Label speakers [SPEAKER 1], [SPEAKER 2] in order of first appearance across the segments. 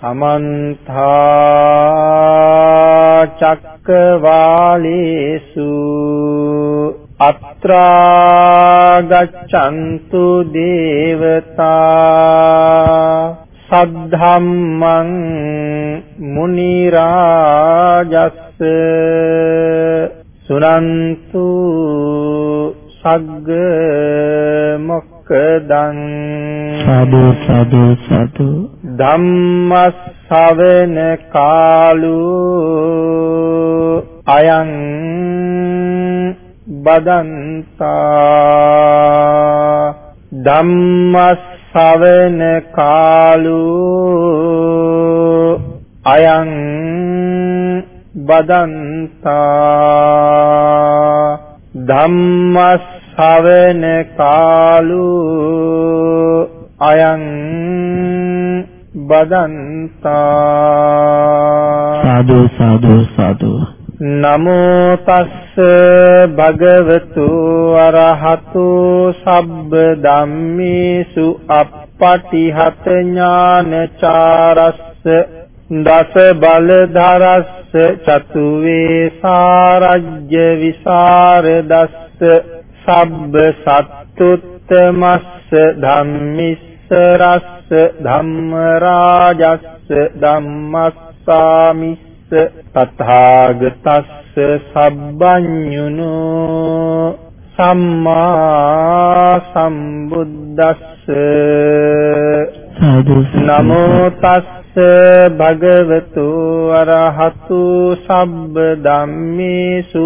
[SPEAKER 1] සමන්ත චක්කවාලේසු අත්‍රා ගච්ඡන්තු දේවතා සද්ධම්මං මුනි රාජස්ස සුනන්තු සග්ග මොක්කදං
[SPEAKER 2] සාදු සාදු සාදු.
[SPEAKER 1] ධම්මස්සවන කාලු අයං බදන්තා ධම්මස්සවන කාලු අයං බදන්තා ධම්මස්සවන කාලු අයං බදන්තා
[SPEAKER 2] සාදු සාදු සාදු.
[SPEAKER 1] නමෝ තස්ස භගවතු අරහතු සබ්බ ධම්මේසු අප්පටිහත ඥානචාරස්ස දස බලධරස්ස චතු වේසාරජ්‍ය විසරදස්ස සබ්බ සත්තුත්තමස්ස ධම්මිස්ස රස්ස ධම්ම රාජස්ස ධම්මස්සාමිස්ස තථාගතස්ස සබ්බඤුනෝ සම්මා සම්බුද්දස්ස නමෝ තස්ස භගවතු අරහතු සබ්බ ධම්මේසු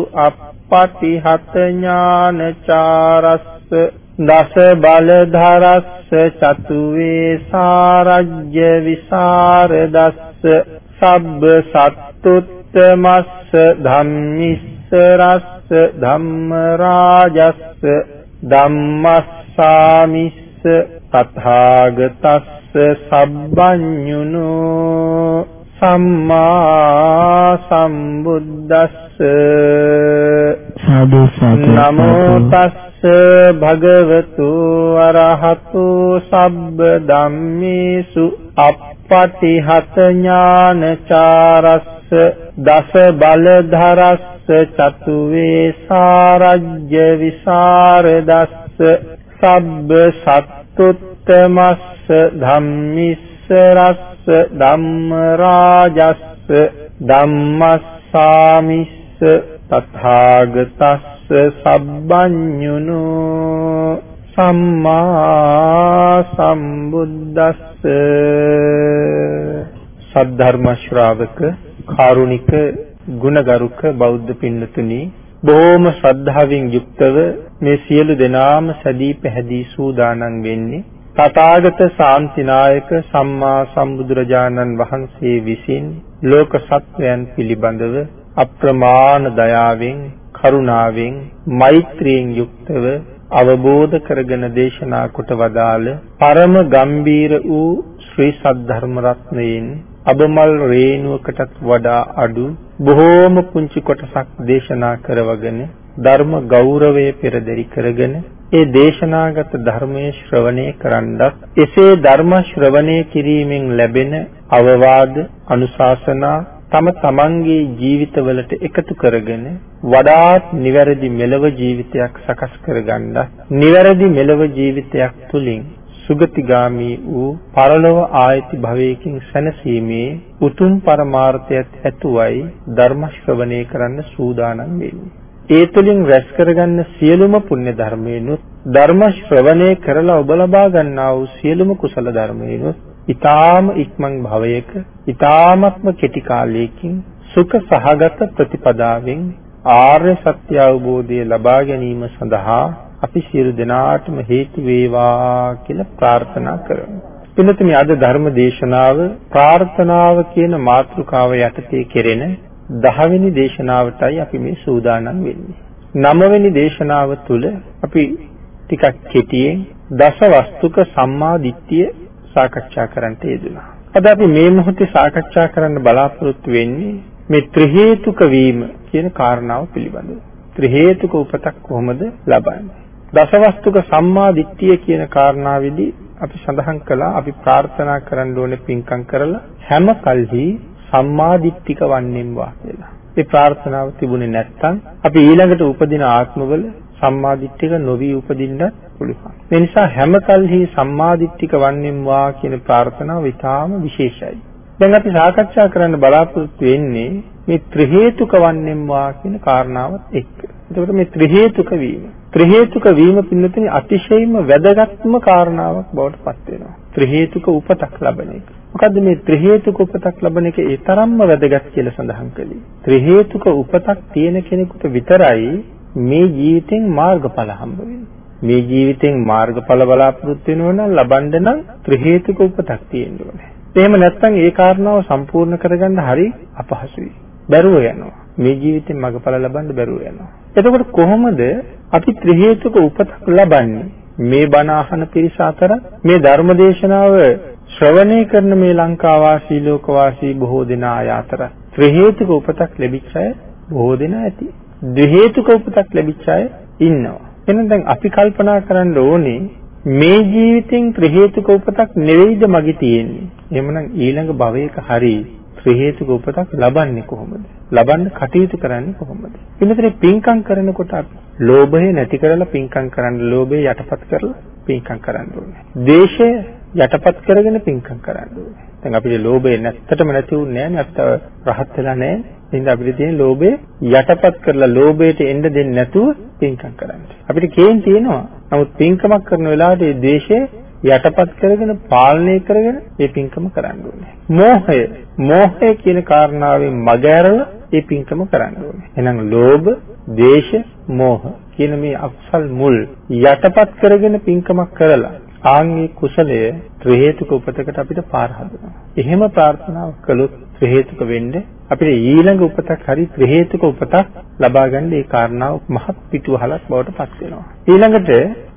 [SPEAKER 1] අප්පටිහත ඥානචාරස්ස දස බලධරස්ස චතු වේසාරජ්‍ය විසරදස්ස සබ්බ සත්තුත්තමස්ස ධම්මිස්ස රස්ස ධම්ම රාජස්ස ධම්මස්සාමිස්ස තථාගතස්ස සබ්බඤුනෝ සම්මා සම්බුද්දස්ස නමෝ තස්ස භගවතු අරහතු සබ්බ ධම්මේසු අප්පටිහත ඥානචාරස්ස දස බලධරස්ස චතු වේසාරජ්‍ය විසරදස්ස සබ්බ සත්තුත්තමස්ස ධම්මිස්ස රස්ස ධම්ම රාජස්ස ධම්මස්සාමිස්ස තථාගතස්ස සබ්බඤුනෝ සම්මා සම්බුද්දස්ස. සද්ධර්ම ශ්‍රාවක කාරුණික ගුණගරුක බෞද්ධ පින්නතුනි බොහෝම ශ්‍රද්ධාවෙන් යුක්තව මේ සියලු දෙනාම සැදී පැහැදී සූදානම් වෙන්නේ තථාගත ශාන්තිනායක සම්මා සම්බුදුරජාණන් වහන්සේ විසින් ලෝක සත්වයන් පිළිබඳව අප්‍රමාණ දයාවෙන් කරුණාවෙන් මෛත්‍රියෙන් යුක්තව අවබෝධ කරගෙන දේශනා කොට වදාළ පරම ගම්බීර වූ ශ්‍රී සද්ධර්ම රත්නයෙන් අබමල් රේණුවකටත් වඩා අඩු බොහෝම පුංචි කොටසක් දේශනා කරවගෙන ධර්ම ගෞරවය පෙරදරි කරගෙන ඒ දේශනාගත ධර්මයේ ශ්‍රවණය කරන්නත් එසේ ධර්ම ශ්‍රවණය කිරීමෙන් ලැබෙන අවවාද අනුශාසනා තම තමන්ගේ ජීවිතවලට එකතු කරගෙන වඩාත් නිවැරදි මෙලව ජීවිතයක් සකස් කරගන්න නිවැරදි මෙලව ජීවිතයක් තුලින් සුගතිගාමි වූ පරලොව ආයති භවයකින් සැනසීමේ උතුම් පරමාර්ථයත් ඇතුවයි ධර්ම ශ්‍රවණය කරන්න සූදානම් වෙන්නේ. ඒ තුළින් රැස් කරගන්න සියලුම පුණ්‍ය ධර්මයන්ුත් ධර්ම ශ්‍රවණය කරලා ඔබ ලබා ගන්නා වූ සියලුම කුසල ධර්මයන්ුත් ඊ타ම ඉක්මන් භවයක ඊ타මත්ම කෙටි කාලයකින් සුඛ සහගත ප්‍රතිපදාවෙන් ආර්ය සත්‍ය අවබෝධය ලබා ගැනීම සඳහා අපි සියලු දෙනාටම හේතු වේවා කියලා ප්‍රාර්ථනා කරමු. පින්තුනි අද ධර්ම දේශනාව ප්‍රාර්ථනාව කියන මාතෘකාව යටතේ කෙරෙන 10 වෙනි දේශනාවටයි අපි මේ සූදානම් වෙන්නේ. 9 වෙනි දේශනාව තුළ අපි ටිකක් කෙටියෙන් දස වස්තුක සම්මා දිට්ඨිය සාකච්ඡා කරන්නට යෙදුණා. අද අපි මේ මොහොතේ සාකච්ඡා කරන්න බලාපොරොත්තු වෙන්නේ මේ ත්‍රි හේතුක වීම කියන කාරණාව පිළිබඳව. ත්‍රි හේතුක උපතක් කොහොමද ලබන්නේ? දසවස්තුක සම්මා දිට්ඨිය කියන කාරණාවේදී අපි සඳහන් කළා අපි ප්‍රාර්ථනා කරන්න ඕනේ පින්කම් කරලා හැම කල්හි සම්මාදිට්ඨික වන්නේම්වා කියලා. ඒ ප්‍රාර්ථනාව තිබුණේ නැත්නම් අපි ඊළඟට උපදින ආත්මවල සම්මාදිට්ඨික නොවි උපදින්නත් පුළුවන්. ඒ නිසා හැම කල්හි සම්මාදිට්ඨික වන්නේම්වා කියන ප්‍රාර්ථනාව ඊටාම විශේෂයි. දැන් අපි සාකච්ඡා කරන්න බලාපොරොත්තු වෙන්නේ මේ ත්‍රි හේතුක වන්නේම්වා කියන කාරණාවත් එක්ක. එතකොට මේ ත්‍රි හේතුක වීම ත්‍රි හේතුක වීම පින්නතුනි අතිශයින්ම වැදගත්ම කාරණාවක් බවට පත් වෙනවා. ත්‍රි හේතුක උපතක් ලබන එක. මොකද්ද මේ ත්‍රි හේතුක උපතක් ලබන එක ඒ තරම්ම වැදගත් කියලා සඳහන් කළේ. ත්‍රි හේතුක උපතක් තියෙන කෙනෙකුට විතරයි මේ ජීවිතෙන් මාර්ගඵල හම්බ මේ ජීවිතෙන් මාර්ගඵල බලාපොරොත්තු වෙනවා නම් ලබන්න නම් ත්‍රි හේතුක උපතක් තියෙන්න ඕනේ. එහෙම නැත්නම් ඒ කාරණාව සම්පූර්ණ කරගන්න හරි අපහසුයි. බැරුව යනවා. මේ ජීවිතෙන් මගඵල ලබන්න බැරුව යනවා. එතකොට කොහොමද අපි ත්‍රි හේතුක උපතක් ලබන්නේ? මේ බණ අහන පිරිස අතර මේ ධර්මදේශනාව ශ්‍රවණය කරන මේ ලංකා වාසී ලෝක වාසී බොහෝ දෙනා අය අතර ත්‍රි හේතුක උපතක් ලැබිච්ච අය බොහෝ දෙනා ඇති. ද්වි හේතුක උපතක් ලැබිච්ච අය ඉන්නවා. එහෙනම් දැන් අපි කල්පනා කරන්න ඕනේ මේ ජීවිතෙන් ත්‍රි හේතුක උපතක් නෙවෙයිද මගේ තියෙන්නේ. එහෙමනම් ඊළඟ භවයක හරි ත්‍රි හේතුක උපතක් ලබන්නේ කොහොමද? ලබන්න කටයුතු කරන්නේ කොහොමද? ඉන්නතර පින්කම් කරනකොට අපි ලෝභය නැති කරලා පින්කම් කරන්න, ලෝභය යටපත් කරලා පින්කම් කරන්න ඕනේ. ද්වේෂය යටපත් කරගෙන පින්කම් කරන්න ඕනේ. දැන් අපිට ලෝභය නැත්තටම නැති වුන්නේ නැහැ නේ. අපි තව රහත් වෙලා නැහැ. එහෙනම් අපිට තියෙන ලෝභය යටපත් කරලා ලෝභයට එන්න දෙන්නේ නැතුව පින්කම් කරන්න. අපිට කේන් තියෙනවා. නමුත් පින්කමක් කරන වෙලාවට මේ ද්වේෂය යටපත් කරගෙන පාලනය කරගෙන මේ පින්කම කරන්න ඕනේ. මෝහය මෝහය කියන කාරණාවෙන් මග ඇරලා මේ පින්කම කරන්න ඕනේ. එහෙනම් ලෝභ, ද්වේෂ, මෝහ කියන මේ අකුසල් මුල් යටපත් කරගෙන පින්කමක් කරලා ආන්ගේ කුසලය ත්‍රි හේතුක උපතකට අපිට පාර හදනවා. එහෙම ප්‍රාර්ථනාවක් කළොත් ත්‍රි හේතුක වෙන්නේ අපිට ඊළඟ උපතක් හරි ත්‍රි හේතුක උපතක් ලබා ගන්න ඒ කාරණාව මහත් පිටුවහලක් බවට පත් වෙනවා. ඊළඟට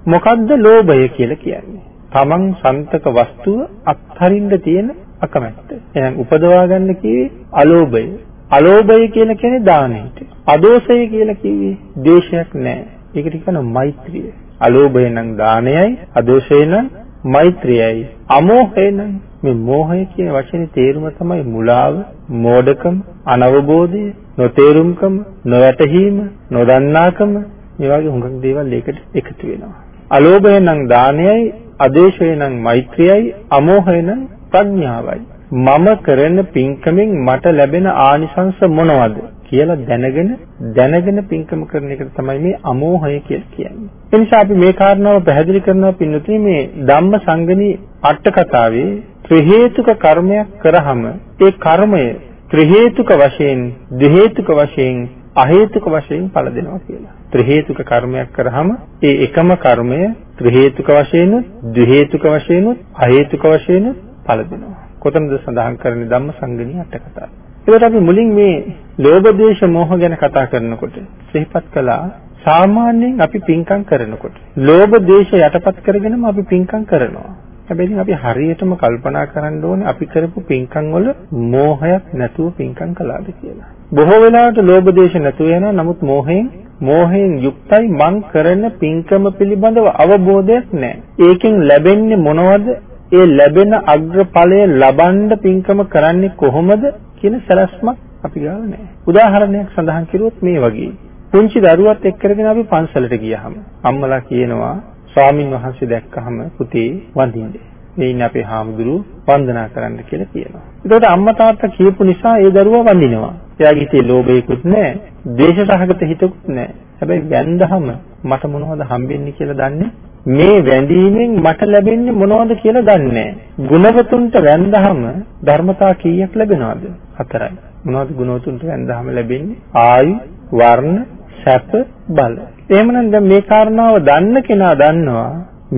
[SPEAKER 1] මොකද්ද ලෝභය කියලා කියන්නේ? තමන් සන්තක වස්තුව අත්හරින්න තියෙන අකමැත්ත. එහෙනම් උපදවා ගන්න කිව්වේ අලෝභය. අලෝභය කියලා කියන්නේ දානෙට. අදෝසය කියලා කිව්වේ ද්වේෂයක් නැහැ. ඒකට කියනවා මෛත්‍රිය. අලෝභය නම් දානයයි, අදෝෂය නම් මෛත්‍රියයි. අමෝහය නම් මේ මෝහය කියන වචනේ තේරුම තමයි මුලාව, මෝඩකම, අනවබෝධය, නොතේරුම්කම, නොවැටහීම, නොදන්නාකම මේ වගේ හුඟක් දේවල් ඒකට එකතු වෙනවා. අලෝභය නම් දානයයි අදේශය නම් මෛත්‍රියයි අමෝහය නම් ප්‍රඥාවයි මම කරන පින්කමෙන් මට ලැබෙන ආනිසංස මොනවද කියලා දැනගෙන දැනගෙන පින්කම කරන එක තමයි මේ අමෝහය කියලා කියන්නේ. ඒ නිසා අපි මේ කාරණාව පැහැදිලි කරනවා පින්නතුනි මේ ධම්ම සංගණී අට කතාවේ ත්‍රි හේතුක කර්මයක් කරාම ඒ කර්මය ත්‍රි හේතුක වශයෙන් ද්වි හේතුක වශයෙන් අහේතුක වශයෙන් ඵල දෙනවා කියලා. ත්‍රි හේතුක කර්මයක් කරාම ඒ එකම කර්මය ත්‍රි හේතුක වශයෙන්, ද්වි හේතුක වශයෙන්, අහේතුක වශයෙන් ඵල දෙනවා. කොතනද සඳහන් කරන්නේ ධම්මසංගණී අට කතාව. ඒකට අපි මුලින් මේ ලෝභ දේශ මොහ ගැන කතා කරනකොට සිහිපත් කළා සාමාන්‍යයෙන් අපි පින්කම් කරනකොට ලෝභ දේශ යටපත් කරගෙනම අපි පින්කම් කරනවා. හැබැයි අපි හරියටම කල්පනා කරන්න ඕනේ අපි කරපු පින්කම් වල මෝහයක් නැතුව පින්කම් කළාද කියලා. බොහෝ වෙලාවට ලෝභ දේශ නැතුව යනවා නමුත් මෝහයෙන් මෝහයෙන් යුක්තයි මං කරන පින්කම පිළිබඳව අවබෝධයක් නැහැ. ඒකෙන් ලැබෙන්නේ මොනවද? ඒ ලැබෙන අග්‍රඵලය ලබන්න පින්කම කරන්නේ කොහොමද කියන සැලැස්මක් අපි ගාව නැහැ. උදාහරණයක් සඳහන් කරුවොත් මේ වගේ. පුංචි දරුවත් එක්ක කරගෙන අපි පන්සලට ගියහම අම්මලා කියනවා ස්වාමින් වහන්සේ දැක්කහම පුතේ වඳින්න. මේ ඉන්නේ අපේ හාමුදුරුවෝ වන්දනා කරන්න කියලා කියනවා. ඒකට අම්මා තාත්තා කියපු නිසා ඒ දරුවා වඳිනවා. එයාගේ හිතේ ලෝභයකුත් නැහැ, ද්වේෂසහගත හිතකුත් නැහැ. හැබැයි වැන්දහම මට මොනවද හම්බෙන්නේ කියලා දන්නේ මේ වැඳීමෙන් මට ලැබෙන්නේ මොනවද කියලා දන්නේ ගුණවතුන්ට වැඳහම ධර්මතා කීයක් ලැබෙනවද? හතරයි. මොනවද ගුණවතුන්ට වැඳහම ලැබෙන්නේ? ආයු, වර්ණ, සැප, බල. එහෙමනම් දැන් මේ කාරණාව දන්න කෙනා දන්නවා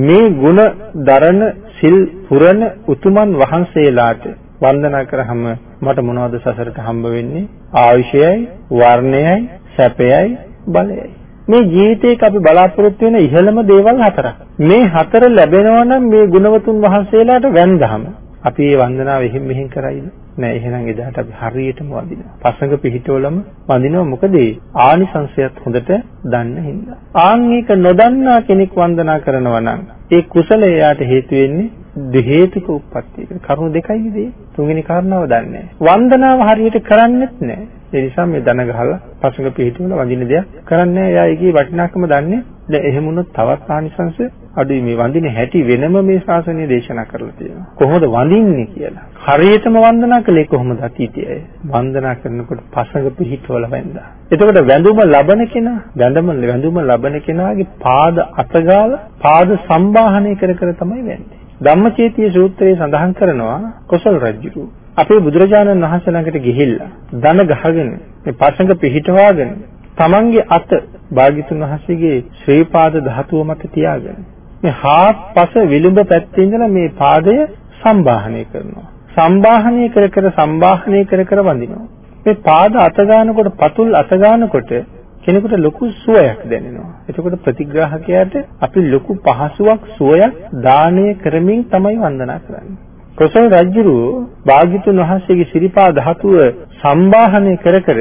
[SPEAKER 1] මේ ಗುಣ දරන සිල් පුරන උතුමන් වහන්සේලාට වන්දනා කරාම මට මොනවද සසරට හම්බ වෙන්නේ ආයුෂයයි වර්ණයයි සැපයයි බලයයි මේ ජීවිතේක අපි බලාපොරොත්තු වෙන ඉහළම දේවල් හතරක් මේ හතර ලැබෙනවා නම් මේ ගුණවතුන් වහන්සේලාට වැන්දහම අපි මේ වන්දනාව එහෙම මෙහෙම කරයිද? නෑ එහෙනම් එදාට අපි හරියටම වඳිනවා. පසඟ පිහිටවලම වඳිනවා මොකද ආනිසංශයත් හොඳට දන්න හින්දා. ආන් මේක නොදන්නා කෙනෙක් වන්දනා කරනවා නම් ඒ කුසලය යාට හේතු වෙන්නේ දෙ හේතුක උප්පත්තියක. කරුණු දෙකයි ඉතින්. තුන්වෙනි කාරණාව දන්නේ වන්දනාව හරියට කරන්නේත් නෑ. ඒ නිසා මේ දන ගහලා පසඟ පිහිටවල වඳින දෙයක් කරන්නේ නෑ. එයා ඒකේ වටිනාකම දන්නේ. දැන් එහෙම වුණොත් තවත් ආනිසංශ අඩුයි මේ වඳින හැටි වෙනම මේ ශාසනය දේශනා කරලා තියෙනවා. කොහොමද වඳින්නේ කියලා. හරියටම වන්දනා කළේ කොහොමද අතීතයේ? වන්දනා කරනකොට පසඟ පිහිටවල වැඳා. එතකොට වැඳුම ලබන කෙනා, වැඳුම වැඳුම ලබන කෙනාගේ පාද අතගාල පාද සම්බාහනය කර කර තමයි වැඳේ. ධම්මචේතිය සූත්‍රයේ සඳහන් කරනවා කොසල් රජුරු අපේ බුදුරජාණන් වහන්සේ ළඟට ගිහිල්ලා දන ගහගෙන මේ පසඟ පිහිටවාගෙන තමන්ගේ අත භාග්‍යතුන් වහන්සේගේ ශ්‍රී පාද ධාතුව මත තියාගෙන මේ හාත්පස විලුඹ පැත්තේ ඉඳලා මේ පාදය සම්බාහනය කරනවා. සම්බාහනය කර කර සම්බාහනය කර කර වඳිනවා. මේ පාද අත ගන්නකොට පතුල් අත ගන්නකොට කෙනෙකුට ලොකු සුවයක් දැනෙනවා. එතකොට ප්‍රතිග්‍රාහකයාට අපි ලොකු පහසුවක් සුවයක් දානය කරමින් තමයි වන්දනා කරන්නේ. කොසල් රජුරු භාග්‍යතුන් වහන්සේගේ සිරිපා ධාතුව සම්බාහනය කර කර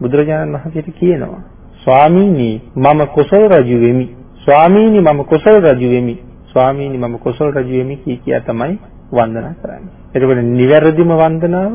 [SPEAKER 1] බුදුරජාණන් වහන්සේට කියනවා ස්වාමීනි මම කොසල් රජු වෙමි ස්වාමීනි මම කොසල් රජු වෙමි. ස්වාමීනි මම කොසල් රජු වෙමි කී කියා තමයි වන්දනා කරන්නේ. එතකොට නිවැරදිම වන්දනාව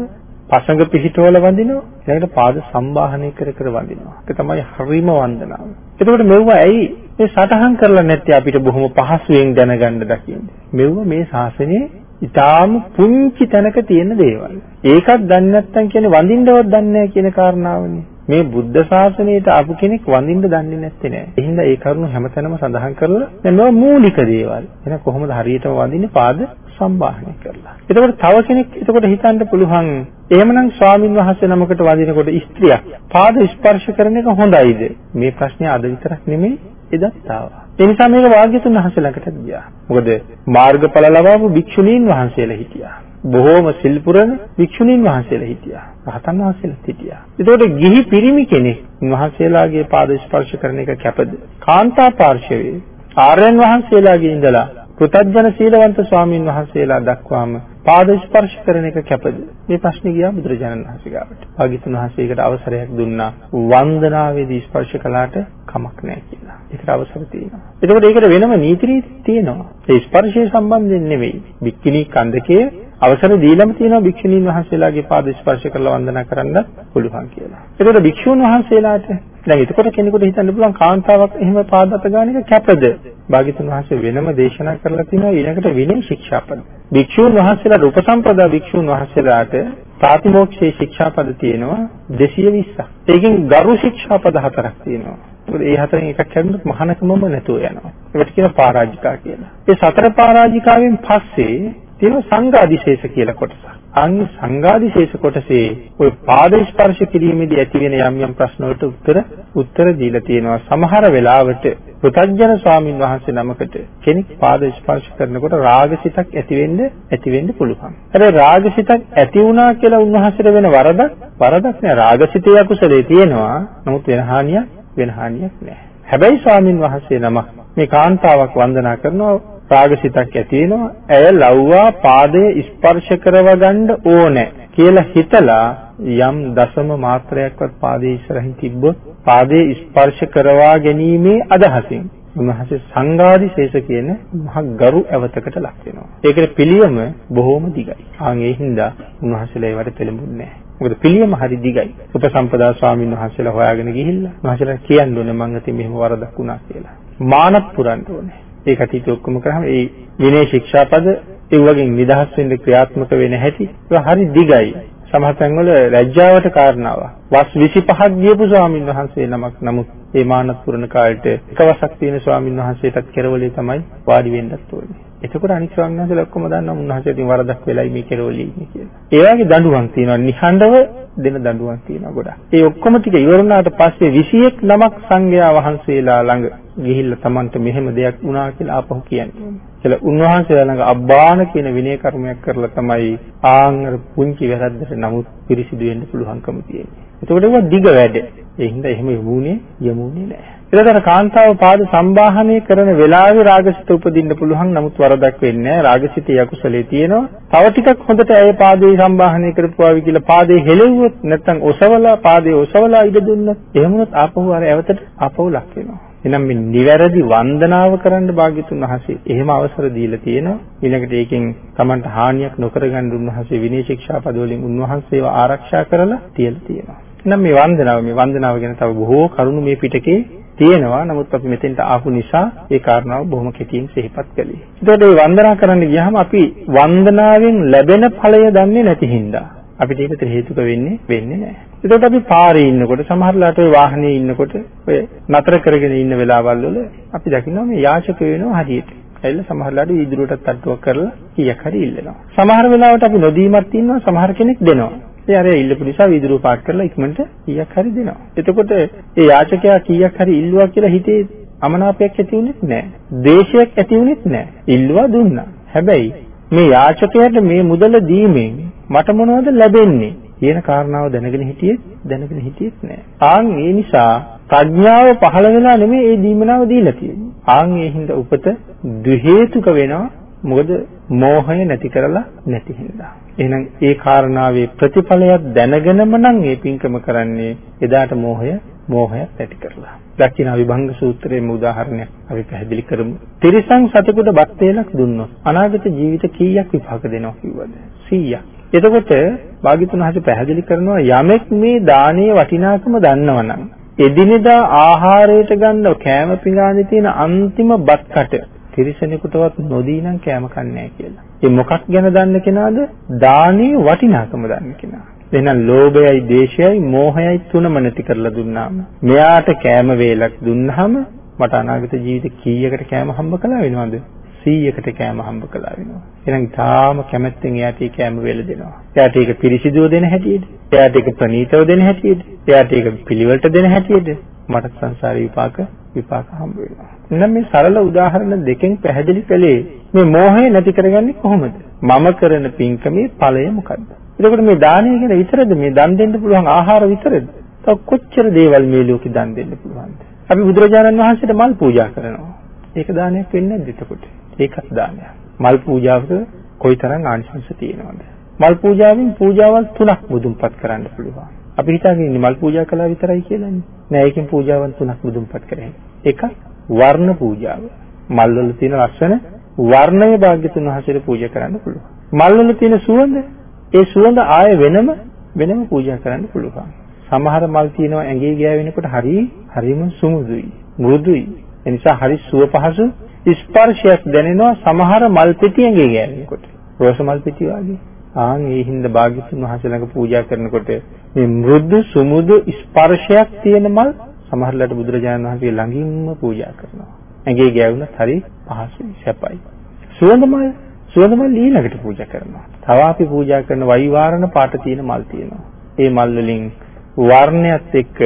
[SPEAKER 1] පසඟ පිහිටවල වඳිනවා ඊළඟට පාද සම්බාහනය කර කර වඳිනවා. ඒක තමයි හරිම වන්දනාව. එතකොට මෙවුව ඇයි මේ සටහන් කරලා නැත්තේ අපිට බොහොම පහසුවෙන් දැනගන්න දකින්නේ? මෙවුව මේ ශාසනයේ ඊටාම පුංචි තැනක තියෙන දේවල්. ඒකත් දන්නේ නැත්නම් කියන්නේ වඳින්නවත් දන්නේ නැහැ කියන කාරණාවනේ. මේ බුද්ධ ශාසනයට ආපු කෙනෙක් වඳින්න දන්නේ නැත්තේ නෑ. එහෙනම් ඒ කරුණු හැමතැනම සඳහන් කරලා දැන් මේවා මූලික දේවල්. එහෙනම් කොහොමද හරියටම වඳින්නේ පාද සම්බාහනය කරලා. එතකොට තව කෙනෙක් එතකොට හිතන්න පුළුවන් එහෙමනම් ස්වාමින් වහන්සේ නමකට වඳිනකොට ස්ත්‍රියක් පාද ස්පර්ශ කරන එක හොඳයිද? මේ ප්‍රශ්නේ අද විතරක් නෙමෙයි එදත් ආවා. ඒ නිසා මේක වාග්යතුන් වහන්සේ ළඟට ගියා. මොකද මාර්ගඵල ලබාපු භික්ෂුණීන් වහන්සේලා හිටියා. බොහෝම සිල් පුරන භික්ෂුණීන් වහන්සේලා හිටියා. රහතන් වහන්සේලාත් හිටියා. ඒතකොට ගිහි පිරිමි කෙනෙක් වහන්සේලාගේ පාද ස්පර්ශ කරන එක කැපද? කාන්තා පාර්ශවයේ ආර්යයන් වහන්සේලාගේ ඉඳලා කෘතඥ සීලවන්ත ස්වාමීන් වහන්සේලා දක්වාම පාද ස්පර්ශ කරන එක කැපද? මේ ප්‍රශ්නේ ගියා බුදුරජාණන් වහන්සේ ගාවට. භාග්‍යතුන් වහන්සේකට අවසරයක් දුන්නා වන්දනාවේදී ස්පර්ශ කළාට කමක් නැහැ කියලා. ඒකට අවසර තියෙනවා. එතකොට ඒකට වෙනම නීති රීති තියෙනවා. ඒ ස්පර්ශය සම්බන්ධයෙන් නෙවෙයි. බික්කිනි කන්දකේ අවසර දීලම තියෙනවා භික්ෂුණීන් වහන්සේලාගේ පාද ස්පර්ශ කරලා වන්දනා කරන්න පුළුවන් කියලා. ඒකට භික්ෂුන් වහන්සේලාට දැන් එතකොට කෙනෙකුට හිතන්න පුළුවන් කාන්තාවක් එහෙම පාද අත ගන්න එක කැපද? භාග්‍යතුන් වහන්සේ වෙනම දේශනා කරලා තිනවා ඊළඟට විනය ශික්ෂාපද. භික්ෂුන් වහන්සේලාට උපසම්පදා භික්ෂුන් වහන්සේලාට ප්‍රාතිමෝක්ෂයේ ශික්ෂාපද තියෙනවා 220ක්. ඒකෙන් ගරු ශික්ෂාපද හතරක් තියෙනවා. මොකද ඒ හතරෙන් එකක් කැඩුනොත් මහානකමම නැතුව යනවා. ඒකට කියනවා පරාජිකා කියලා. ඒ සතර පරාජිකාවෙන් පස්සේ තියෙන සංඝාදිශේෂ කියලා කොටසක්. අන් සංඝාදිශේෂ කොටසේ ওই පාද ස්පර්ශ කිරීමේදී ඇතිවෙන යම් යම් ප්‍රශ්න වලට උත්තර උත්තර දීලා තියෙනවා. සමහර වෙලාවට පුතඥ ස්වාමින් වහන්සේ නමකට කෙනෙක් පාද ස්පර්ශ කරනකොට රාගසිතක් ඇති වෙන්න ඇති වෙන්න පුළුවන්. හැබැයි රාගසිතක් ඇති වුණා කියලා උන්වහන්සේට වෙන වරදක් වරදක් නෑ. රාගසිතේ අකුසලේ තියෙනවා. නමුත් වෙන හානියක් වෙන හානියක් නෑ. හැබැයි ස්වාමින් වහන්සේ නමක් මේ කාන්තාවක් වන්දනා කරනවා රාගසිතක් ඇති වෙනවා. ඇය ලව්වා පාදය ස්පර්ශ කරවගන්න ඕනේ කියලා හිතලා යම් දශම මාත්‍රයක්වත් පාදයේ ඉස්සරහින් තිබ්බොත් පාදයේ ස්පර්ශ කරවා ගැනීමේ අදහසින් උන්වහන්සේ සංඝාදිශේෂ කියන මහ ගරු ඇවතකට ලක් වෙනවා. ඒකට පිළියම බොහොම දිගයි. ආන් ඒ හින්දා උන්වහන්සේලා ඒවට පෙළඹුන්නේ නැහැ. මොකද පිළියම හරි දිගයි. උපසම්පදා ස්වාමීන් වහන්සේලා හොයාගෙන ගිහිල්ලා උන්වහන්සේලා කියන්න ඕනේ මං අතින් මෙහෙම වරදක් වුණා කියලා. මානත් පුරන්න ඕනේ. ඒ කටයුතු ඔක්කොම කරාම ඒ විනය ශික්ෂාපද ඒ වගේ නිදහස් වෙන්න ක්‍රියාත්මක වෙන හැටි ඒක හරි දිගයි. සමහර තැන්වල ලැජ්ජාවට කාරණාවක්. වස් 25ක් ගියපු ස්වාමින් වහන්සේ නමක් නමුත් ඒ මානත් පුරණ කාලේට එකවසක් තියෙන ස්වාමින් වහන්සේටත් කෙරවලේ තමයි වාඩි වෙන්නත් ඕනේ. එතකොට අනික් ස්වාමීන් වහන්සේලා ඔක්කොම දන්නවා උන්වහන්සේ ඉතින් වරදක් වෙලයි මේ කෙරවලේ ඉන්නේ කියලා. ඒ වගේ දඬුවම් තියෙනවා නිහඬව දෙන දඬුවම් තියෙනවා ගොඩක්. ඒ ඔක්කොම ටික ඉවර වුණාට පස්සේ 21 නමක් සංඝයා වහන්සේලා ළඟ ගිහිල්ලා Tamanට මෙහෙම දෙයක් වුණා කියලා ආපහු කියන්නේ. කියලා උන්වහන්සේලා ළඟ අබ්බාන කියන විනය කර්මයක් කරලා තමයි ආංගර පුංචි වැරද්දට නමුත් පිරිසිදු වෙන්න පුළුවන්කම තියෙන්නේ. එතකොට ඒක දිග වැඩ. ඒ හින්දා එහෙම යමුනේ යමුනේ නෑ. ඊළඟට කාන්තාව පාද සම්බාහනය කරන වෙලාවේ රාගසිත උපදින්න පුළුවන් නමුත් වරදක් වෙන්නේ නැහැ රාගසිතේ යකුසලේ තියෙනවා. තව ටිකක් හොඳට ඇය පාදේ සම්බාහනය කරපුවාවි කියලා පාදේ හෙලෙව්වොත් නැත්නම් ඔසවලා පාදේ ඔසවලා ඉඩ දුන්නොත් එහෙම වුණොත් ආපහු අර ඇවතට ආපහු ලක් වෙනවා. එහෙනම් මේ නිවැරදි වන්දනාව කරන්න භාග්‍යතුන් වහන්සේ එහෙම අවසර දීලා තියෙනවා. ඊළඟට ඒකෙන් Tamanට හානියක් නොකර ගන්න උන්වහන්සේ විනය ශික්ෂා පද වලින් උන්වහන්සේව ආරක්ෂා කරලා තියලා තියෙනවා. එහෙනම් මේ වන්දනාව මේ වන්දනාව ගැන තව බොහෝ කරුණු මේ පිටකේ තියෙනවා. නමුත් අපි මෙතෙන්ට ආපු නිසා ඒ කාරණාව බොහොම කෙටියෙන් සිහිපත් කළේ. එතකොට මේ වන්දනා කරන්න ගියාම අපි වන්දනාවෙන් ලැබෙන ඵලය දන්නේ නැති හින්දා අපිට ඒකට හේතුක වෙන්නේ වෙන්නේ නැහැ. එතකොට අපි පාරේ ඉන්නකොට සමහරලාට ඔය වාහනේ ඉන්නකොට ඔය නතර කරගෙන ඉන්න වෙලාවල් වල අපි දකිනවා මේ යාචක වෙනවා හරියට. ඇවිල්ලා සමහරලාට වීදුරුවටත් තට්ටුවක් කරලා කීයක් හරි ඉල්ලනවා. සමහර වෙලාවට අපි නොදීමත් ඉන්නවා සමහර කෙනෙක් දෙනවා. ඒ අර ඉල්ලපු නිසා වීදුරුව පාක් කරලා ඉක්මනට කීයක් හරි දෙනවා. එතකොට ඒ යාචකයා කීයක් හරි ඉල්ලුවා කියලා හිතේ අමනාපයක් ඇති වුණෙත් නැහැ. ද්වේෂයක් ඇති වුණෙත් නැහැ. ඉල්ලුවා දුන්නා. හැබැයි මේ යාචකයාට මේ මුදල දීමෙන් මට මොනවද ලැබෙන්නේ කියන කාරණාව දැනගෙන හිටියෙත් දැනගෙන හිටියෙත් නෑ. ආන් ඒ නිසා ප්‍රඥාව පහළ වෙලා නෙමෙයි ඒ දීමනාව දීලා තියෙන්නේ. ආන් ඒ හින්දා උපත දු හේතුක වෙනවා. මොකද මෝහය නැති කරලා නැති හින්දා. එහෙනම් ඒ කාරණාවේ ප්‍රතිඵලයක් දැනගෙනම නම් මේ පින්කම කරන්නේ එදාට මෝහය මෝහයක් ඇති කරලා. දක්ෂින විභංග සූත්‍රයේ උදාහරණයක් අපි පැහැදිලි කරමු. තිරිසන් සතෙකුට බත් වේලක් දුන්නොත් අනාගත ජීවිත කීයක් විපාක දෙනවා කිව්වද? 100ක්. එතකොට භාග්‍යතුන් හසේ පැහැදිලි කරනවා යමෙක් මේ දානයේ වටිනාකම දන්නවනම් එදිනෙදා ආහාරයට ගන්න කෑම පිඟානේ තියෙන අන්තිම බත් කට තිරිසනෙකුටවත් නොදී නම් කෑම කන්නේ කියලා. ඒ මොකක් ගැන දන්න කෙනාද? දානේ වටිනාකම දන්න කෙනා. එහෙනම් ලෝභයයි, දේශයයි, මෝහයයි තුනම නැති කරලා දුන්නාම මෙයාට කෑම වේලක් දුන්නාම මට අනාගත ජීවිත කීයකට කෑම හම්බ කළා වෙනවද? 100කට කෑම හම්බ කළා වෙනවා. එහෙනම් තාම කැමැත්තෙන් එයාට ඒ කෑම වේල දෙනවා. එයාට ඒක පිරිසිදුව දෙන හැටියට, එයාට ඒක ප්‍රණීතව දෙන හැටියට, එයාට ඒක පිළිවෙලට දෙන හැටියට මට සංසාරේ විපාක විපාක හම්බ වෙනවා. එහෙනම් මේ සරල උදාහරණ දෙකෙන් පැහැදිලි කළේ මේ මෝහය නැති කරගන්නේ කොහොමද? මම කරන පින්කමේ ඵලය මොකද්ද? එතකොට මේ දානය ගැන විතරද මේ දන් දෙන්න පුළුවන් ආහාර විතරද? තව කොච්චර දේවල් මේ ලෝකෙ දන් දෙන්න පුළුවන්ද? අපි බුදුරජාණන් වහන්සේට මල් පූජා කරනවා. ඒක දානයක් වෙන්නේ නැද්ද එතකොට? ඒකත් දානයක්. මල් පූජාවක කොයිතරම් ආනිසංස තියෙනවද? මල් පූජාවෙන් පූජාවල් තුනක් මුදුන්පත් කරන්න පුළුවන්. අපි හිතාගෙන ඉන්නේ මල් පූජා කළා විතරයි කියලානේ. නෑ ඒකෙන් පූජාවන් තුනක් මුදුන්පත් කරන්නේ. එකක් වර්ණ පූජාව. මල් වල තියෙන ලස්සන වර්ණය භාග්‍යතුන් වහන්සේට පූජා කරන්න පුළුවන්. මල් වල තියෙන සුවඳ ඒ සුවඳ ආය වෙනම වෙනම පූජා කරන්න පුළුවන්. සමහර මල් තියෙනවා ඇඟේ ගෑවෙනකොට හරි හරිම සුමුදුයි, මෘදුයි. ඒ නිසා හරි සුව පහසු ස්පර්ශයක් දැනෙනවා සමහර මල් පෙති ඇඟේ ගෑවෙනකොට. රෝස මල් පෙති වගේ. ආන් ඒ හින්දා භාග්‍යතුන් වහන්සේ ළඟ පූජා කරනකොට මේ මෘදු සුමුදු ස්පර්ශයක් තියෙන මල් සමහරලාට බුදුරජාණන් වහන්සේ ළඟින්ම පූජා කරනවා. ඇඟේ ගෑවුනත් හරි පහසුයි සැපයි. සුවඳ මල් සුවඳ මල් ඊළඟට පූජා කරනවා. තව අපි පූජා කරන වෛවාරණ පාට තියෙන මල් තියෙනවා. ඒ මල් වලින් වර්ණයත් එක්ක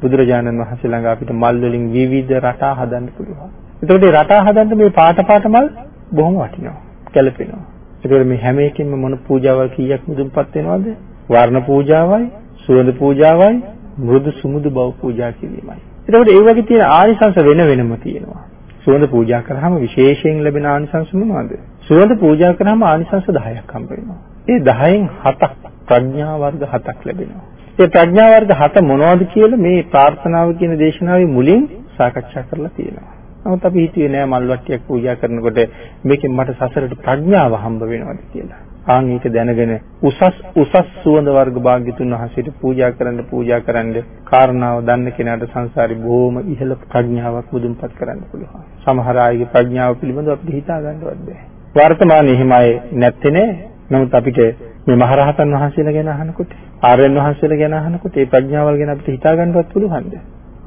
[SPEAKER 1] බුදුරජාණන් වහන්සේ ළඟ අපිට මල් වලින් විවිධ රටා හදන්න පුළුවන්. එතකොට මේ රටා හදන්න මේ පාට පාට මල් බොහොම වටිනවා. ගැලපෙනවා. ඒකවල මේ හැම එකකින්ම මොන පූජාවල් කීයක් මුදුන්පත් වෙනවද? වර්ණ පූජාවයි, සුවඳ පූජාවයි, මෘදු සුමුදු බව පූජා කිරීමයි. එතකොට ඒ වගේ තියෙන ආනිසංස වෙන වෙනම තියෙනවා. සුවඳ පූජා කරාම විශේෂයෙන් ලැබෙන ආනිසංස මොනවද? සුවඳ පූජා කරාම ආනිසංස 10ක් හම්බ වෙනවා. ඒ 10න් 7ක් ප්‍රඥා වර්ග 7ක් ලැබෙනවා. ඒ ප්‍රඥා වර්ග 7 මොනවද කියලා මේ ප්‍රාර්ථනාව කියන දේශනාවේ මුලින් සාකච්ඡා කරලා තියෙනවා. නමුත් අපි හිතුවේ නෑ මල් වට්ටියක් පූජා කරනකොට මේකෙන් මට සසරට ප්‍රඥාව හම්බ වෙනවද කියලා. ආන් ඒක දැනගෙන උසස් උසස් සුවඳ වර්ග භාග්‍යතුන් වහන්සේට පූජා කරන්න පූජා කරන්න කාරණාව දන්න කෙනාට සංසාරේ බොහොම ඉහළ ප්‍රඥාවක් මුදුන්පත් කරන්න පුළුවන්. සමහර අයගේ ප්‍රඥාව පිළිබඳව අපිට හිතා ගන්නවත් බෑ. වර්තමානයේ එහෙම අය නැත්තේ නේ. නමුත් අපිට මේ මහරහතන් වහන්සේලා ගැන අහනකොට ආර්යයන් වහන්සේලා ගැන අහනකොට මේ ප්‍රඥාවල් ගැන අපිට හිතා ගන්නවත් පුළුවන්ද?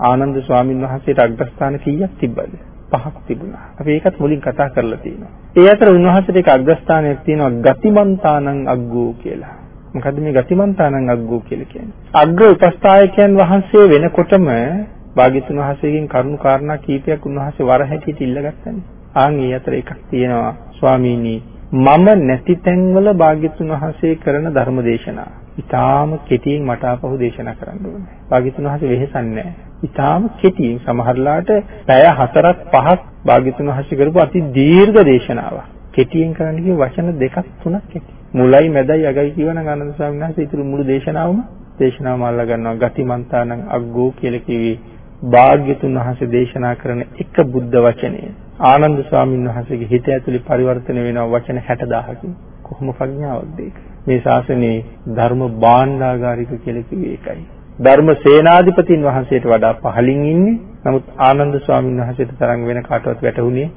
[SPEAKER 1] ආනන්ද ස්වාමීන් වහන්සේට අග්‍රස්ථාන කීයක් තිබ්බද? පහක් තිබුණා. අපි ඒකත් මුලින් කතා කරලා තියෙනවා. ඒ අතර උන්වහන්සේට එක අග්‍රස්ථානයක් තියෙනවා ගතිමන්තානං අග්ගෝ කියලා. මොකද්ද මේ ගතිමන්තානං අග්ගෝ කියලා කියන්නේ? අග්‍ර උපස්ථායකයන් වහන්සේ වෙනකොටම භාග්‍යතුන් වහන්සේගෙන් කරුණු කාරණා කීපයක් උන්වහන්සේ වර හැටියට ඉල්ලගත්තනේ. ආන් ඒ අතර එකක් තියෙනවා ස්වාමීනි මම නැති තැන්වල භාග්‍යතුන් වහන්සේ කරන ධර්ම දේශනා. ඊටාම කෙටියෙන් මට ආපහු දේශනා කරන්න ඕනේ. භාග්‍යතුන් වහන්සේ වෙහෙසන්නේ නැහැ. ඊටාම කෙටියෙන් සමහරලාට පැය 4ක් 5ක් භාග්‍යතුන් වහන්සේ කරපු අති දීර්ඝ දේශනාවක්. කෙටියෙන් කරන්න කිව්ව වචන දෙකක් තුනක් කෙටි. මුලයි මැදයි අගයි කියවනම් ආනන්ද ස්වාමීන් වහන්සේ ඊටු මුළු දේශනාවම දේශනාවම අල්ලා ගන්නවා. ගතිමන්තානං අග්ගෝ කියලා කිව්වේ භාග්‍යතුන් වහන්සේ දේශනා කරන එක බුද්ධ වචනය ආනන්ද ස්වාමීන් වහන්සේගේ හිත ඇතුලේ පරිවර්තන වෙනවා වචන 60000කින් කොහොම ප්‍රඥාවක්ද ඒක මේ ශාසනයේ ධර්ම භාණ්ඩාගාරික කියලා කිව්වේ ඒකයි ධර්ම සේනාධිපතින් වහන්සේට වඩා පහළින් ඉන්නේ. නමුත් ආනන්ද ස්වාමීන් වහන්සේට තරම් වෙන කාටවත් වැටහුනේ